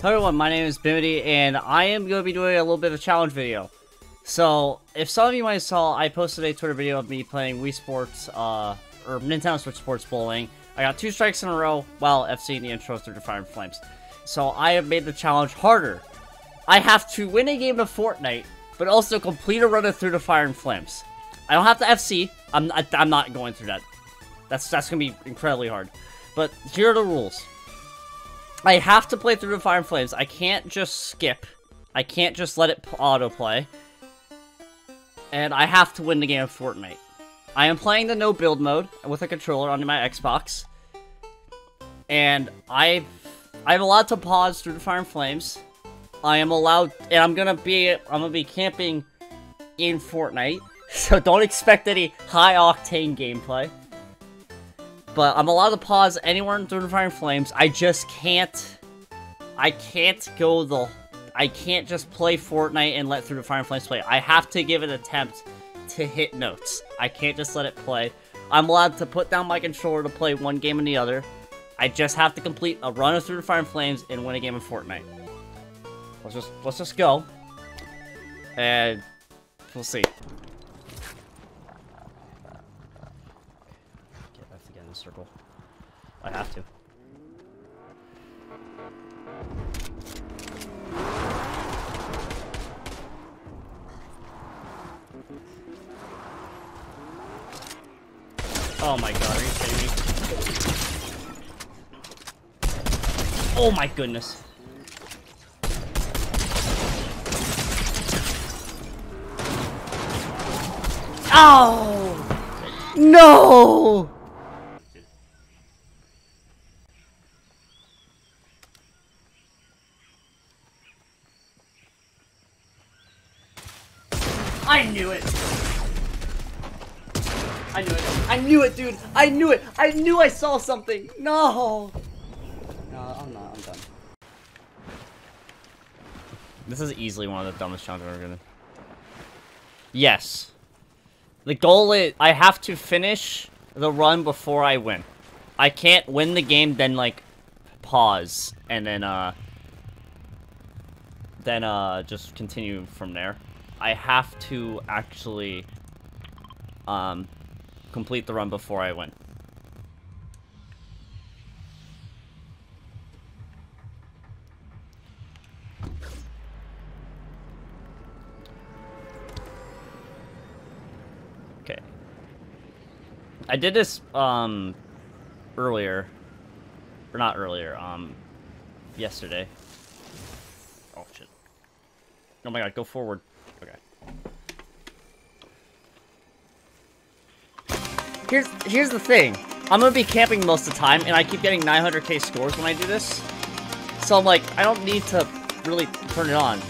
Hello everyone, my name is Bimity, and I am going to be doing a little bit of a challenge video. So, if some of you might have saw, I posted a Twitter video of me playing Wii Sports, uh, or Nintendo Switch Sports Bowling. I got two strikes in a row while FCing the intro through the Fire and Flames. So, I have made the challenge harder. I have to win a game of Fortnite, but also complete a run through the Fire and Flames. I don't have to FC. I'm not, I'm not going through that. That's, that's going to be incredibly hard. But here are the rules. I have to play through the Fire and Flames. I can't just skip. I can't just let it autoplay. And I have to win the game of Fortnite. I am playing the no build mode with a controller on my Xbox. And I I'm allowed to pause through the Fire and Flames. I am allowed and I'm gonna be I'm gonna be camping in Fortnite. So don't expect any high octane gameplay. But I'm allowed to pause anywhere in Through the Fire and Flames. I just can't... I can't go the... I can't just play Fortnite and let Through the Fire and Flames play. I have to give an attempt to hit notes. I can't just let it play. I'm allowed to put down my controller to play one game and the other. I just have to complete a run of Through the Fire and Flames and win a game of Fortnite. Let's just let's just go. And we'll see. Circle. I have to. Oh my god, are you kidding me? Oh my goodness. Oh! No! I knew it. I knew it, dude! I knew it! I knew I saw something! No! No, I'm not. I'm done. This is easily one of the dumbest challenges I've ever done. Yes. The goal is, I have to finish the run before I win. I can't win the game, then, like, pause, and then, uh, then, uh, just continue from there. I have to actually um, complete the run before I win. Okay. I did this um earlier. Or not earlier, um yesterday. Oh shit. Oh my god, go forward. Okay. Here's here's the thing. I'm gonna be camping most of the time, and I keep getting 900k scores when I do this. So I'm like, I don't need to really turn it on.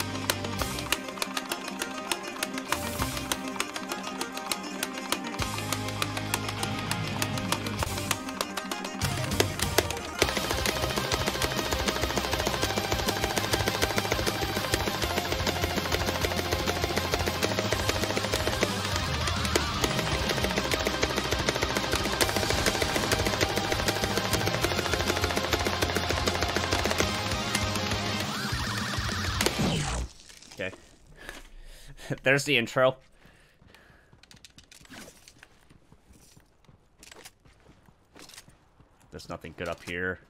There's the intro. There's nothing good up here.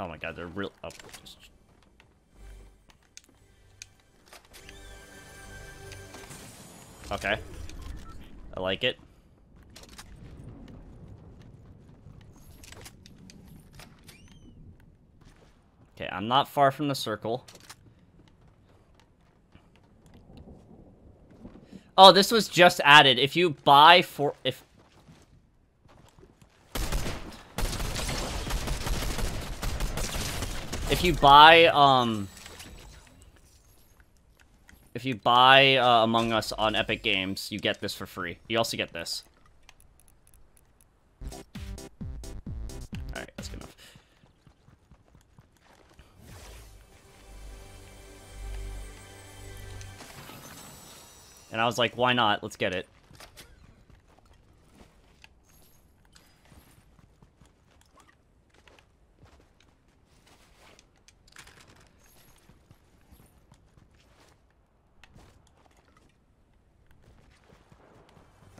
Oh my god, they're real oh, up. Okay. I like it. Okay, I'm not far from the circle. Oh, this was just added. If you buy for... if If you buy, um... If you buy uh, Among Us on Epic Games, you get this for free. You also get this. And I was like, why not? Let's get it.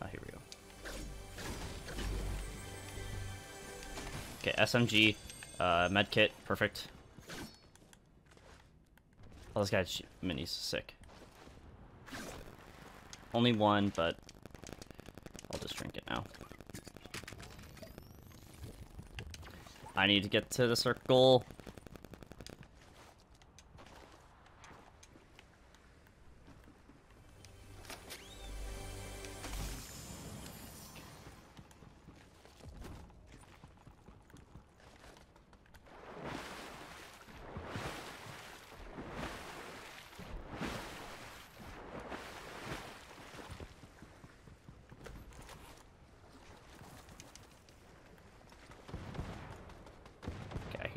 Ah, here we go. Okay, SMG, uh, medkit, perfect. Oh, this guy's minis, sick. Only one, but I'll just drink it now. I need to get to the circle.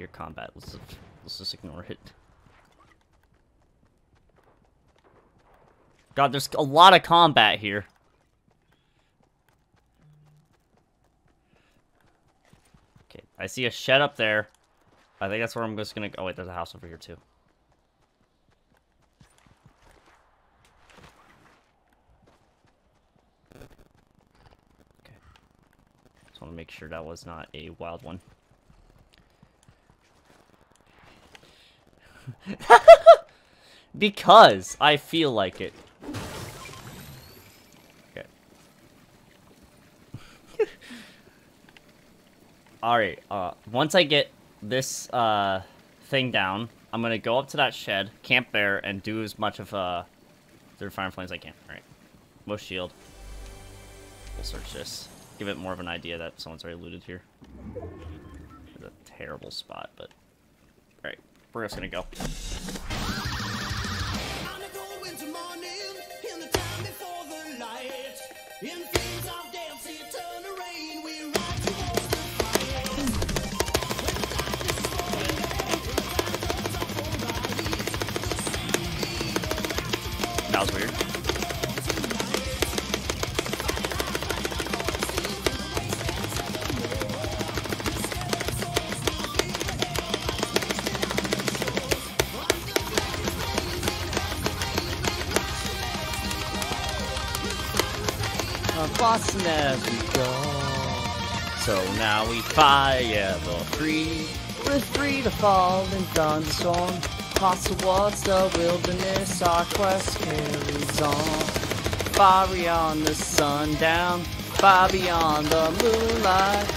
Combat. Let's just, let's just ignore it. God, there's a lot of combat here. Okay, I see a shed up there. I think that's where I'm just gonna go. Oh, wait, there's a house over here, too. Okay. Just want to make sure that was not a wild one. because I feel like it. Okay. Alright, uh, once I get this, uh, thing down, I'm gonna go up to that shed, camp there, and do as much of, uh, the fire flames as I can. Alright. Most shield. We'll search this. Give it more of an idea that someone's already looted here. It's a terrible spot, but... We're just gonna go. We fire the free. We're free to fall in thunderstorm. Cross towards the wilderness, our quest carries on. Far beyond the sundown, far beyond the moonlight.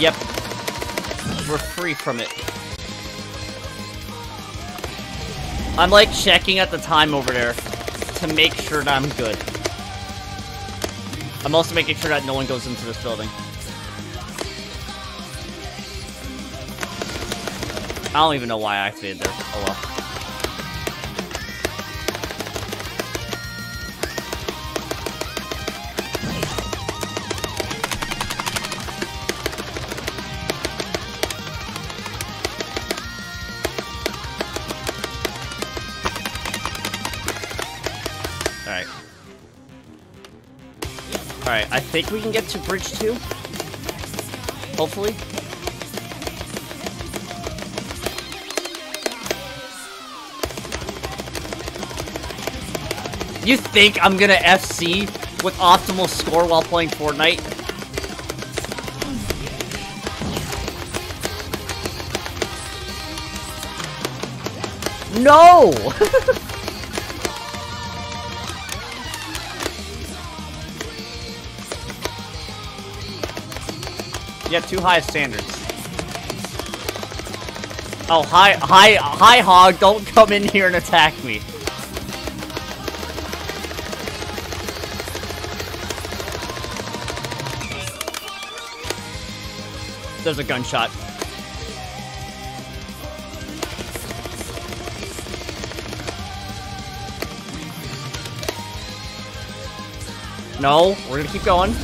Yep, we're free from it. I'm like checking at the time over there to make sure that I'm good. I'm also making sure that no one goes into this building. I don't even know why I activated there. Oh well. Alright, I think we can get to bridge 2. Hopefully. You think I'm gonna FC with optimal score while playing Fortnite? No! You have too high standards. Oh, hi, hi, hi, Hog, don't come in here and attack me. There's a gunshot. No, we're gonna keep going.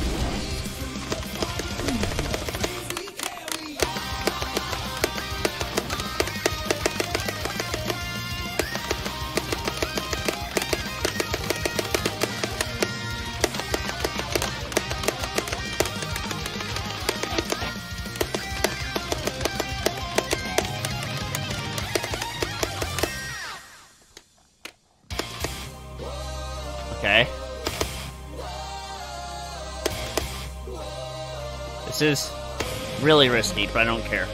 This is Really risky, but I don't care.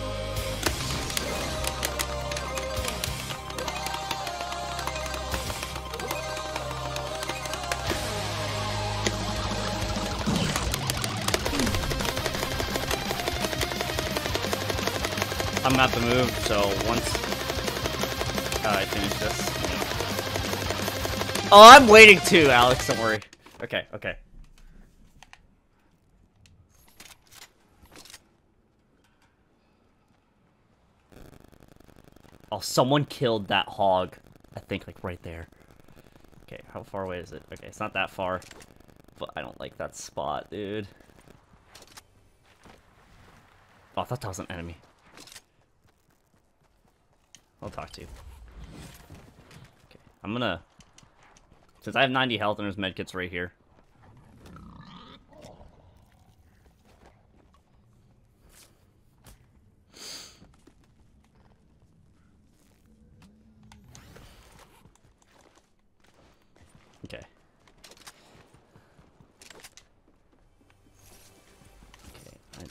I'm gonna to move, so once uh, I finish this. Oh, I'm waiting too, Alex, don't worry. Okay, okay. Oh, someone killed that hog. I think, like, right there. Okay, how far away is it? Okay, it's not that far. But I don't like that spot, dude. Oh, I thought that was an enemy. I'll talk to you. Okay, I'm gonna... Since I have 90 health and there's medkits right here. Okay. Okay, I,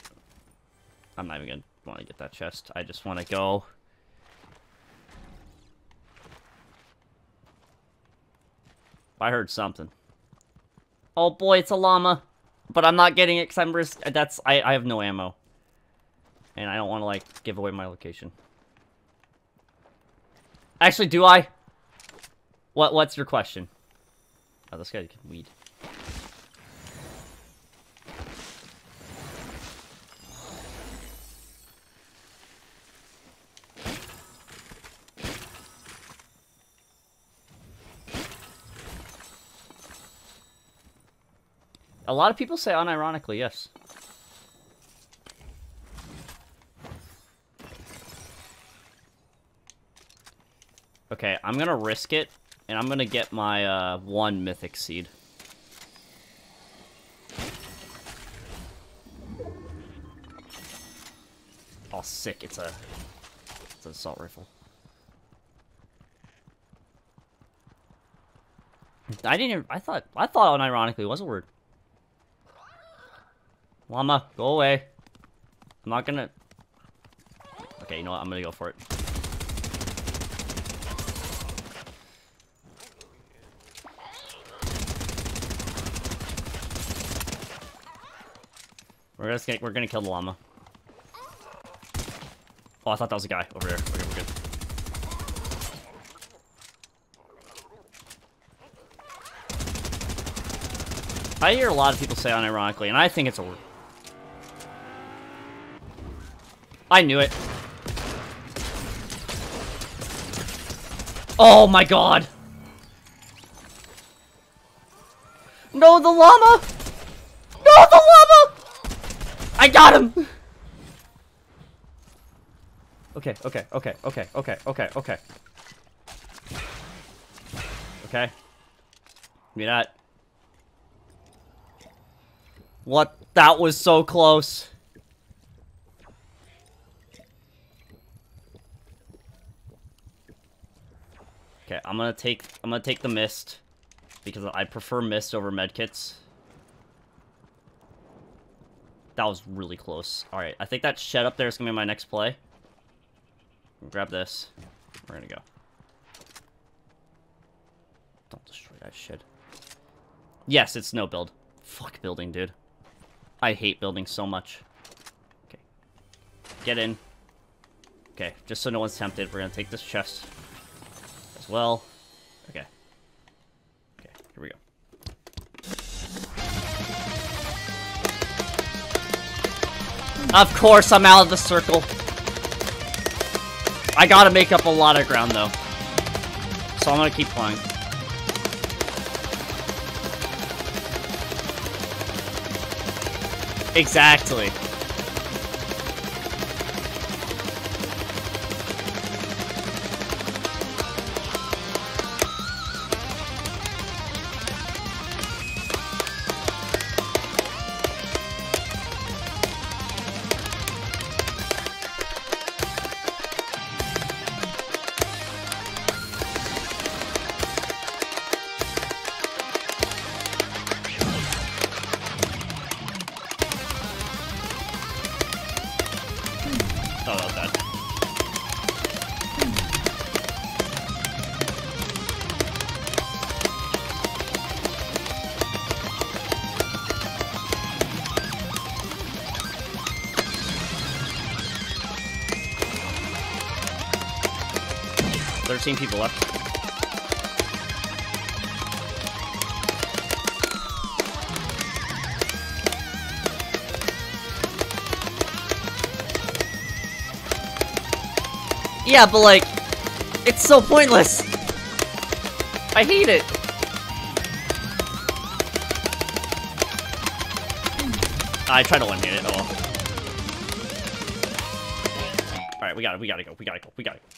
I'm not even gonna want to get that chest. I just want to go I heard something. Oh boy, it's a llama. But I'm not getting it because I'm risk. That's I. I have no ammo, and I don't want to like give away my location. Actually, do I? What What's your question? Oh, this guy can weed. Lot of people say unironically, yes. Okay, I'm gonna risk it, and I'm gonna get my, uh, one mythic seed. Oh, sick, it's a... It's an assault rifle. I didn't even, I thought, I thought unironically was a word. Llama, go away. I'm not gonna... Okay, you know what? I'm gonna go for it. We're just gonna, we're gonna kill the llama. Oh, I thought that was a guy over there. Okay, we're good. I hear a lot of people say unironically, and I think it's a word. I knew it. Oh my god! No, the llama! No, the llama! I got him! Okay, okay, okay, okay, okay, okay, okay. Okay. Give me that. What? That was so close. Okay, I'm gonna take I'm gonna take the mist because I prefer mist over medkits. That was really close. All right, I think that shed up there is gonna be my next play. Grab this. We're gonna go. Don't destroy that shed. Yes, it's no build. Fuck building, dude. I hate building so much. Okay. Get in. Okay, just so no one's tempted, we're gonna take this chest as well. Okay. Okay, here we go. Of course, I'm out of the circle. I gotta make up a lot of ground, though. So I'm gonna keep playing. Exactly. 15 people left. Yeah, but like, it's so pointless. I hate it. I try to eliminate it oh all. Alright, we gotta, we gotta go, we gotta go, we gotta go.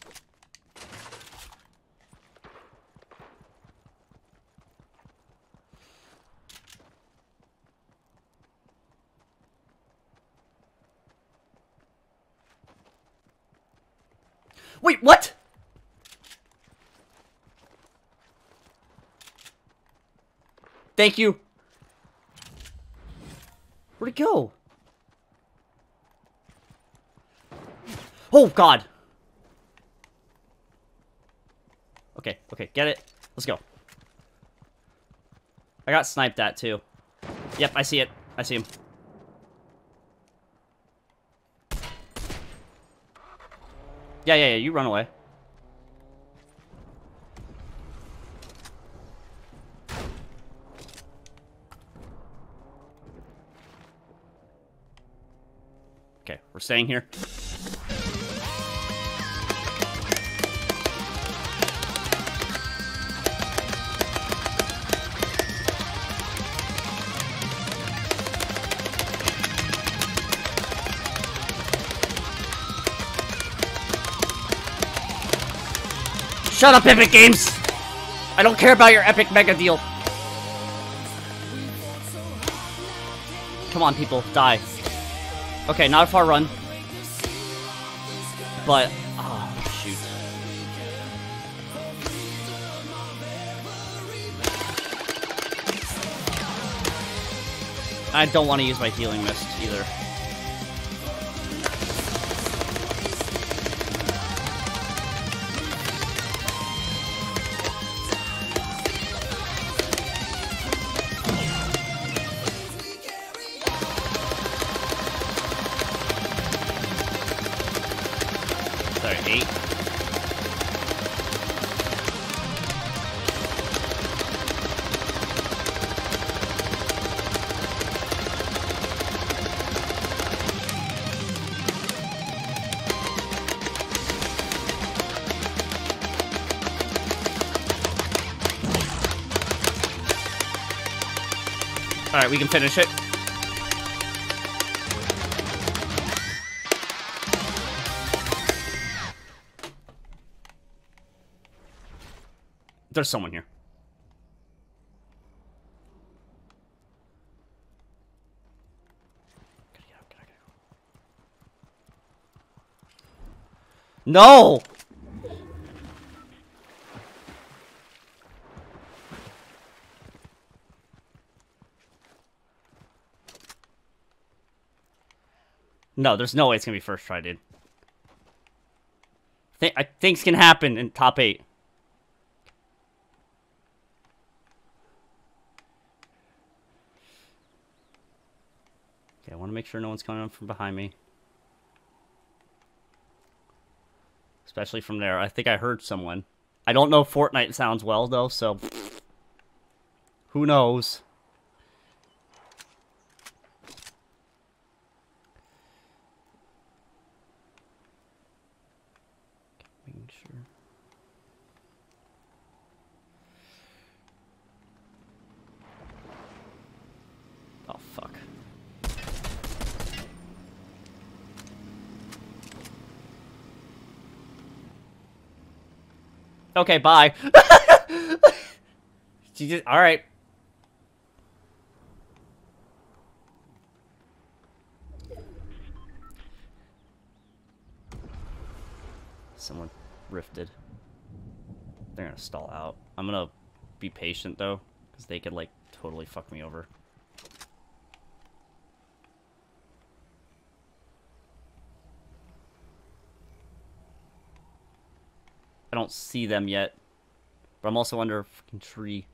Wait, what? Thank you. Where'd it go? Oh, God. Okay, okay, get it. Let's go. I got sniped at, too. Yep, I see it. I see him. Yeah, yeah, yeah, you run away. Okay, we're staying here. Shut up, Epic Games! I don't care about your Epic Mega Deal. Come on, people, die. Okay, not a far run. But, oh, shoot. I don't want to use my healing mist either. Alright, we can finish it. There's someone here. No! No, there's no way it's gonna be first try, dude. Th I, things can happen in top eight. Okay, I want to make sure no one's coming up from behind me. Especially from there. I think I heard someone. I don't know Fortnite sounds well, though, so... Who knows? Making sure. Oh, fuck. Okay, bye. she just, all right. Someone rifted. They're gonna stall out. I'm gonna be patient though, because they could like totally fuck me over. Don't see them yet. But I'm also under a fucking tree.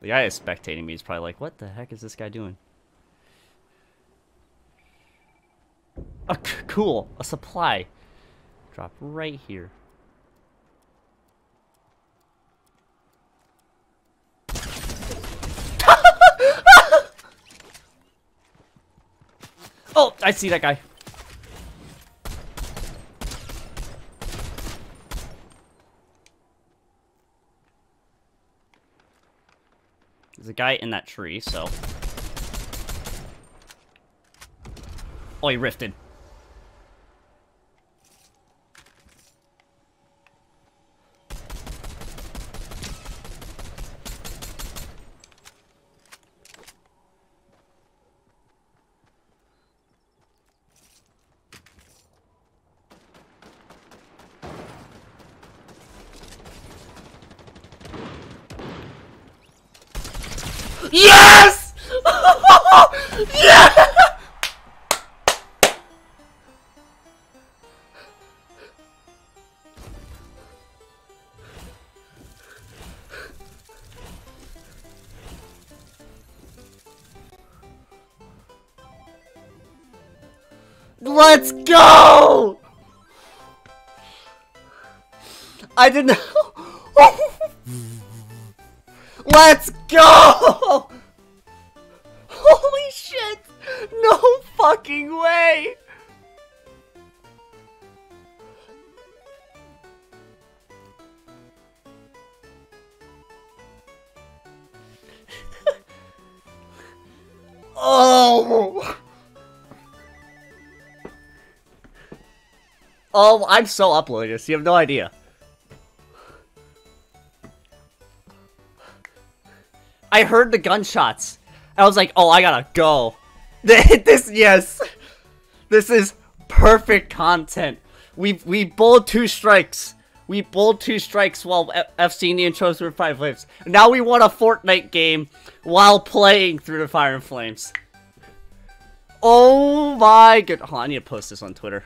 The guy is spectating me. He's probably like, what the heck is this guy doing? Oh, cool. A supply. Drop right here. oh, I see that guy. There's a guy in that tree, so... Oh, he rifted. Yes! yeah! Let's go! I didn't. Let's go! Oh! Oh, I'm so uploading this. You have no idea. I heard the gunshots. I was like, oh, I gotta go. this, yes. This is perfect content. We we bowled two strikes. We bowled two strikes while F FC the intros through Five Flames. Now we won a Fortnite game while playing through the Fire and Flames. Oh my god. Oh, I need to post this on Twitter.